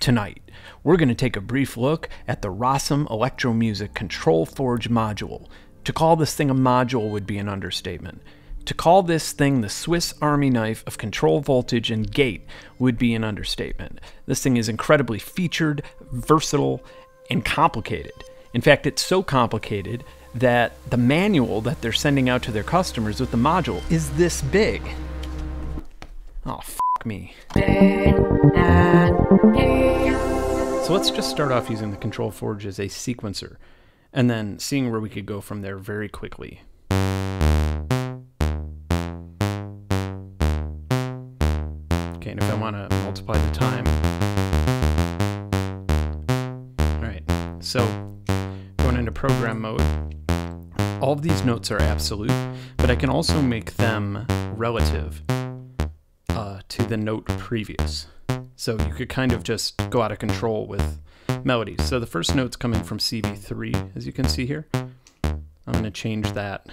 Tonight, we're going to take a brief look at the Rossum Electromusic Control Forge module. To call this thing a module would be an understatement. To call this thing the Swiss Army knife of control voltage and gate would be an understatement. This thing is incredibly featured, versatile, and complicated. In fact, it's so complicated that the manual that they're sending out to their customers with the module is this big. Oh, me. So let's just start off using the Control Forge as a sequencer, and then seeing where we could go from there very quickly. Okay, and if I want to multiply the time. Alright, so going into program mode, all of these notes are absolute, but I can also make them relative to the note previous. So you could kind of just go out of control with melodies. So the first note's coming from CV3, as you can see here. I'm going to change that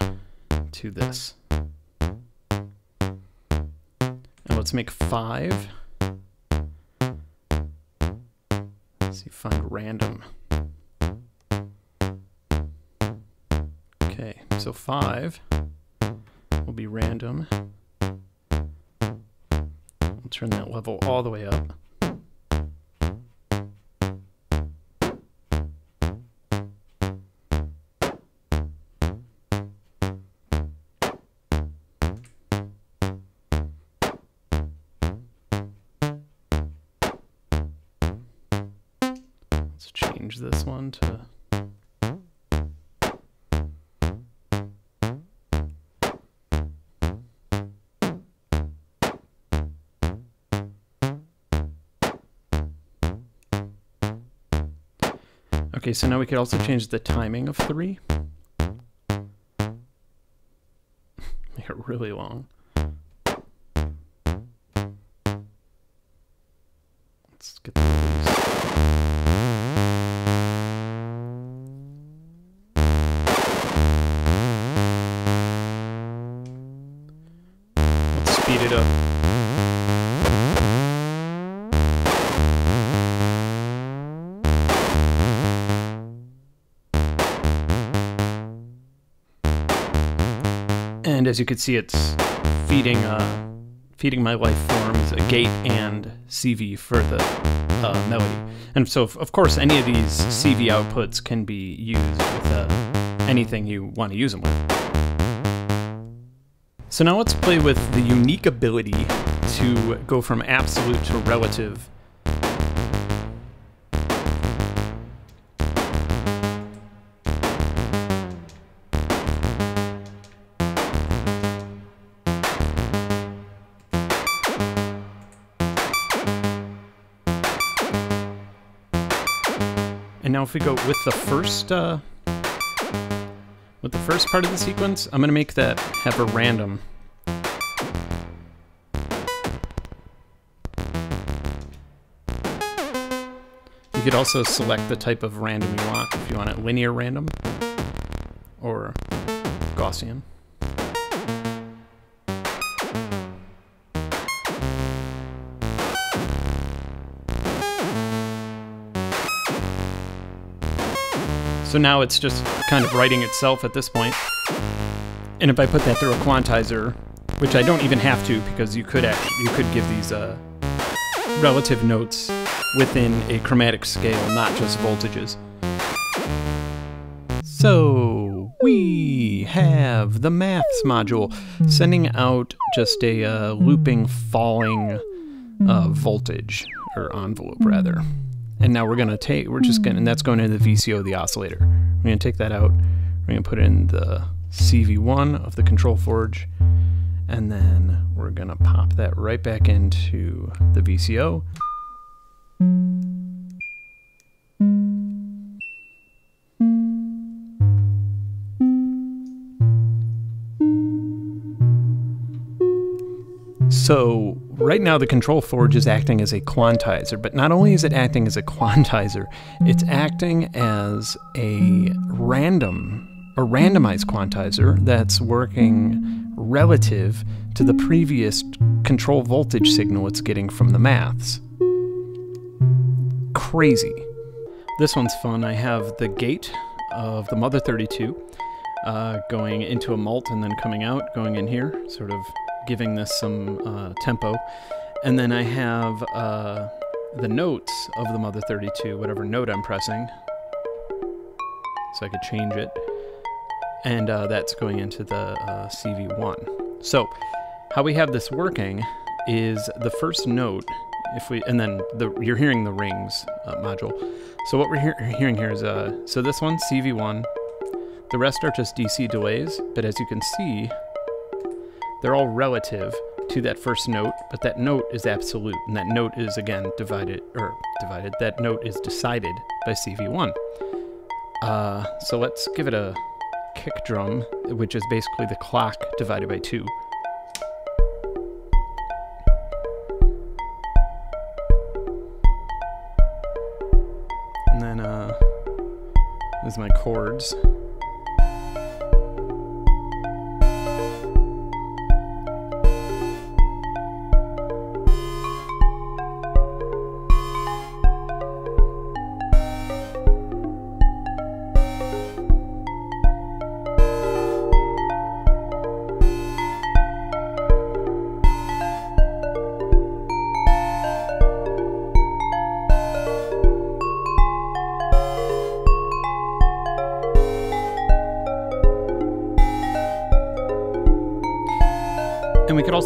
to this. And let's make five. Let's see, find random. Okay, so five will be random. Turn that level all the way up. Let's change this one to Okay, so now we could also change the timing of three. Make it really long. Let's get the release. Let's speed it up. And as you can see, it's feeding uh, feeding my life forms a gate and CV for the uh, melody. And so, of course, any of these CV outputs can be used with uh, anything you want to use them with. So now let's play with the unique ability to go from absolute to relative now if we go with the first, uh, with the first part of the sequence, I'm going to make that have a random. You could also select the type of random you want, if you want it linear random or Gaussian. So now it's just kind of writing itself at this point. And if I put that through a quantizer, which I don't even have to because you could actually you could give these uh, relative notes within a chromatic scale, not just voltages. So we have the maths module sending out just a uh, looping falling uh, voltage or envelope rather. And now we're gonna take, we're just gonna, and that's going into the VCO, of the oscillator. We're gonna take that out. We're gonna put in the CV1 of the control forge, and then we're gonna pop that right back into the VCO. So right now the control forge is acting as a quantizer, but not only is it acting as a quantizer, it's acting as a random a randomized quantizer that's working relative to the previous control voltage signal it's getting from the maths. crazy. This one's fun. I have the gate of the Mother 32 uh, going into a mult and then coming out, going in here, sort of giving this some uh, tempo. And then I have uh, the notes of the Mother 32, whatever note I'm pressing. So I could change it. And uh, that's going into the uh, CV1. So, how we have this working is the first note, if we, and then the, you're hearing the rings uh, module. So what we're he- hearing here is, uh, so this one, CV1, the rest are just DC delays, but as you can see, they're all relative to that first note, but that note is absolute, and that note is again divided, or divided, that note is decided by CV1. Uh, so let's give it a kick drum, which is basically the clock divided by two. And then, uh, this is my chords.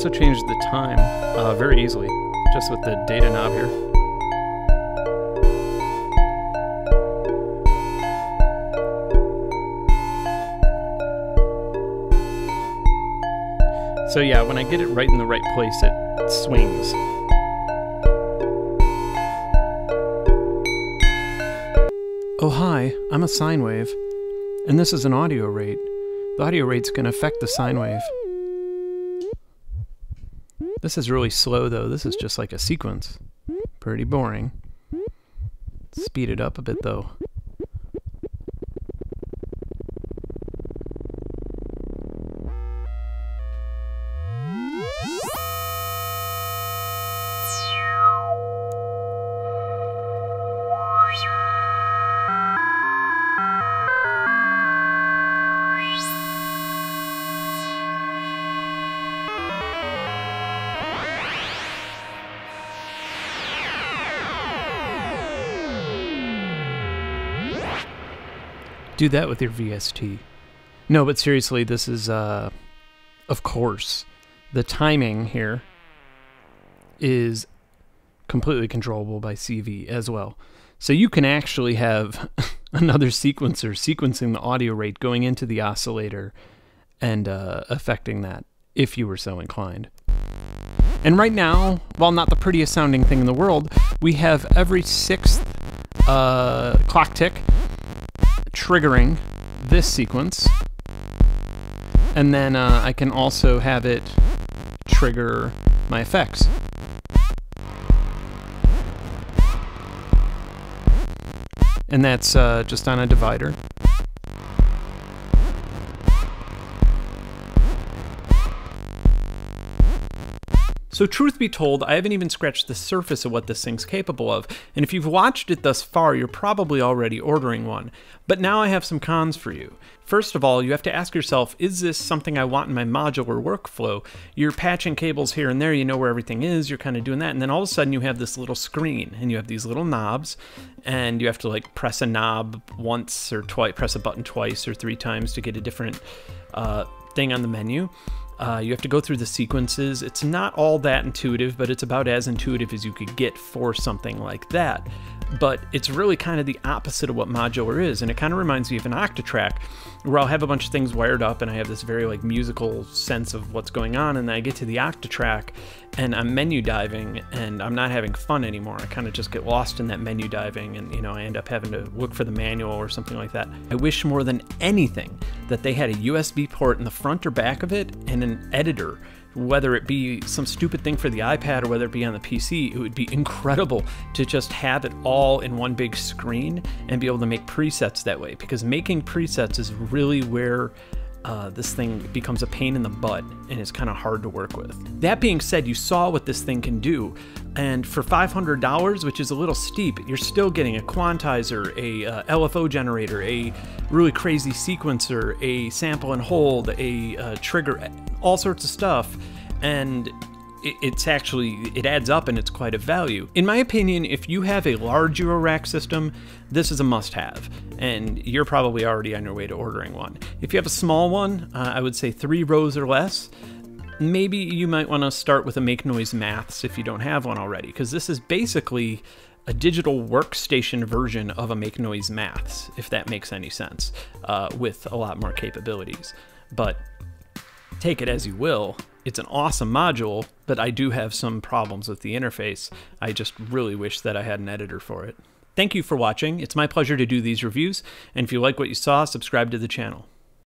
Also change the time uh, very easily, just with the data knob here. So yeah, when I get it right in the right place, it swings. Oh hi, I'm a sine wave, and this is an audio rate. The audio rate's going to affect the sine wave. This is really slow though. This is hmm? just like a sequence. Hmm? Pretty boring. Hmm? Speed it up a bit though. Do that with your VST. No, but seriously, this is, uh, of course, the timing here is completely controllable by CV as well. So you can actually have another sequencer sequencing the audio rate going into the oscillator and uh, affecting that if you were so inclined. And right now, while not the prettiest sounding thing in the world, we have every sixth uh, clock tick triggering this sequence. And then uh, I can also have it trigger my effects. And that's uh, just on a divider. So, truth be told, I haven't even scratched the surface of what this thing's capable of, and if you've watched it thus far, you're probably already ordering one. But now I have some cons for you. First of all, you have to ask yourself is this something I want in my modular workflow? You're patching cables here and there, you know where everything is, you're kind of doing that, and then all of a sudden you have this little screen, and you have these little knobs, and you have to like press a knob once or twice, press a button twice or three times to get a different uh, thing on the menu. Uh, you have to go through the sequences. It's not all that intuitive, but it's about as intuitive as you could get for something like that. But it's really kind of the opposite of what modular is, and it kind of reminds me of an Octatrack, where I'll have a bunch of things wired up, and I have this very like musical sense of what's going on, and then I get to the Octatrack, and I'm menu diving, and I'm not having fun anymore. I kind of just get lost in that menu diving, and you know I end up having to look for the manual or something like that. I wish more than anything that they had a USB port in the front or back of it, and an editor whether it be some stupid thing for the iPad or whether it be on the PC, it would be incredible to just have it all in one big screen and be able to make presets that way. Because making presets is really where uh, this thing becomes a pain in the butt and it's kind of hard to work with. That being said, you saw what this thing can do, and for $500, which is a little steep, you're still getting a quantizer, a uh, LFO generator, a really crazy sequencer, a sample and hold, a uh, trigger, all sorts of stuff, and it's actually it adds up and it's quite a value. In my opinion, if you have a large Eurorack system, this is a must-have, and you're probably already on your way to ordering one. If you have a small one, uh, I would say three rows or less. Maybe you might want to start with a Make Noise Maths if you don't have one already, because this is basically a digital workstation version of a Make Noise Maths, if that makes any sense, uh, with a lot more capabilities. But take it as you will. It's an awesome module, but I do have some problems with the interface. I just really wish that I had an editor for it. Thank you for watching. It's my pleasure to do these reviews, and if you like what you saw, subscribe to the channel.